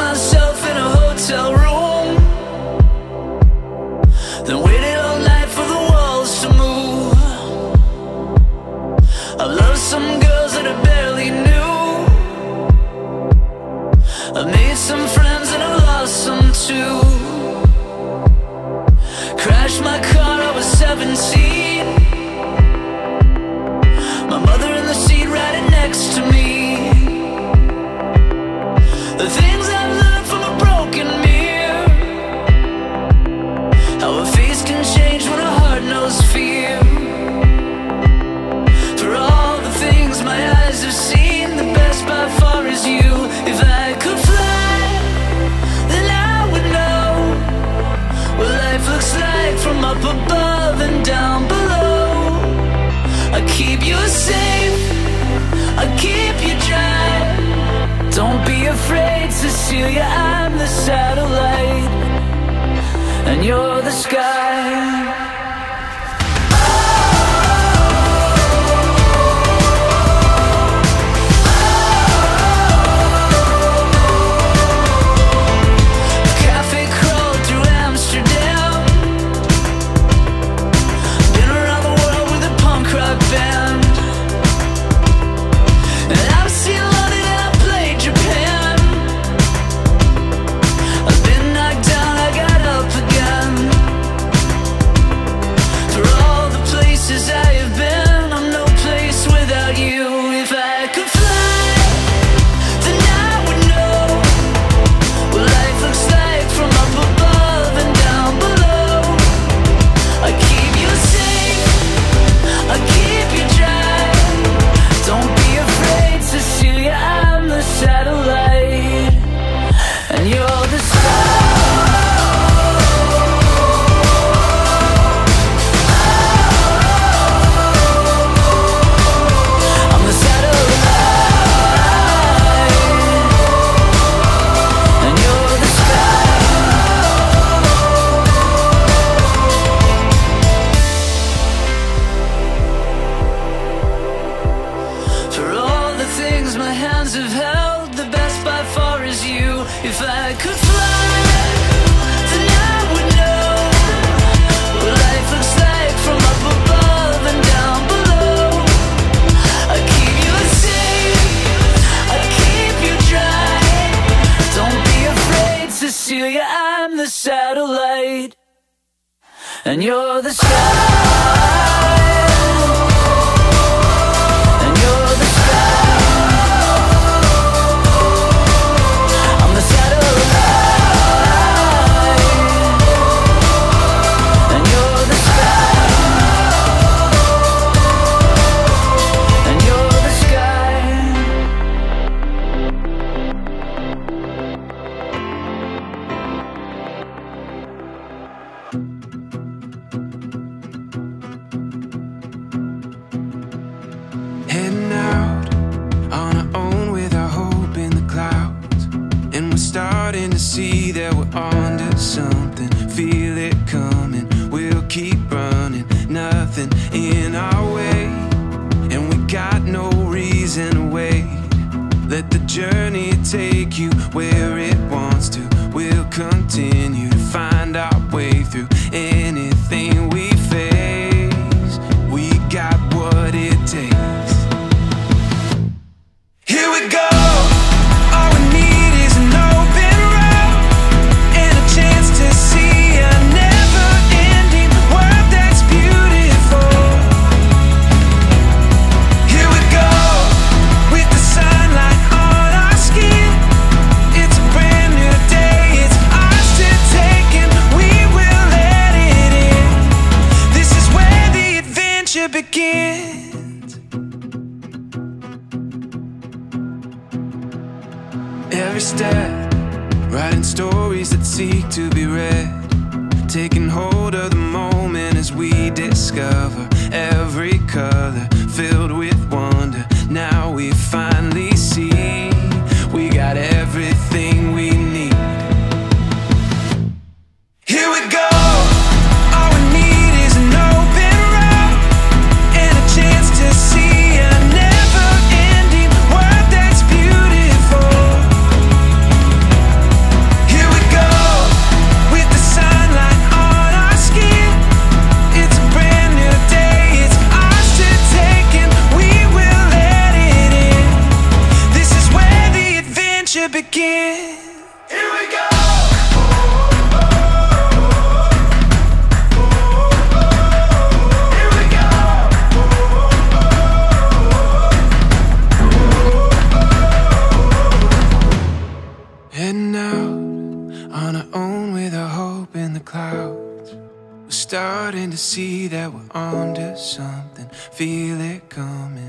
myself in a hotel room afraid, Cecilia, I'm the satellite And you're the sky. and you're the star. something, feel it coming. We'll keep running, nothing in our way. And we got no reason to wait. Let the journey take you where it wants to. We'll continue to find our way through anything we every step, writing stories that seek to be read, taking hold of the moment as we discover every color filled with wonder. Now we finally see we got every Heading out on our own with our hope in the clouds. We're starting to see that we're onto something. Feel it coming.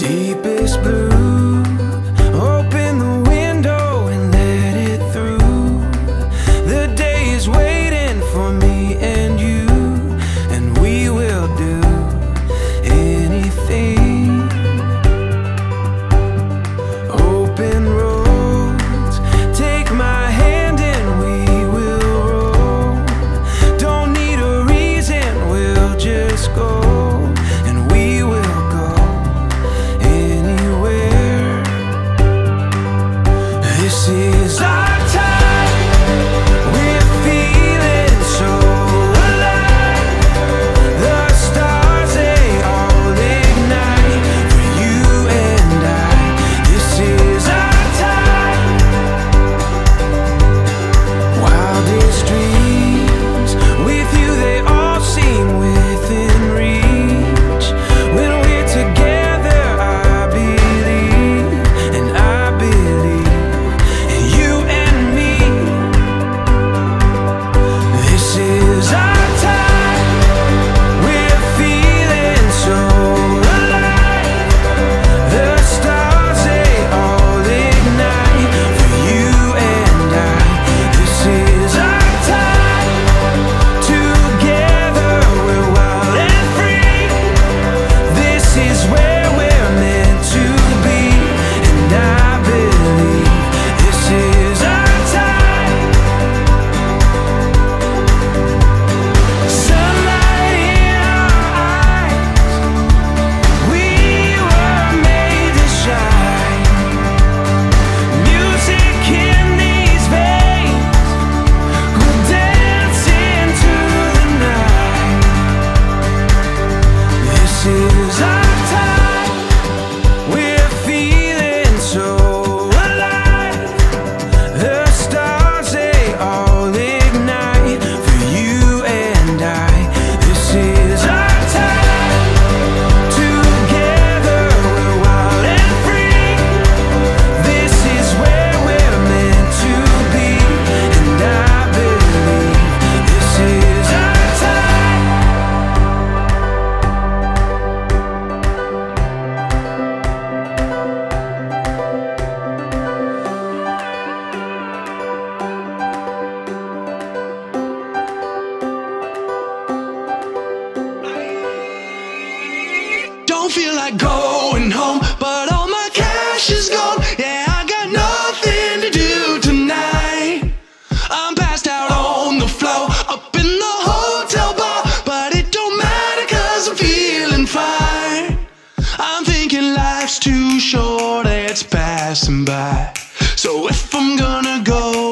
deepest blue. like going home, but all my cash is gone. Yeah, I got nothing to do tonight. I'm passed out on the floor, up in the hotel bar, but it don't matter cause I'm feeling fine. I'm thinking life's too short, it's passing by. So if I'm gonna go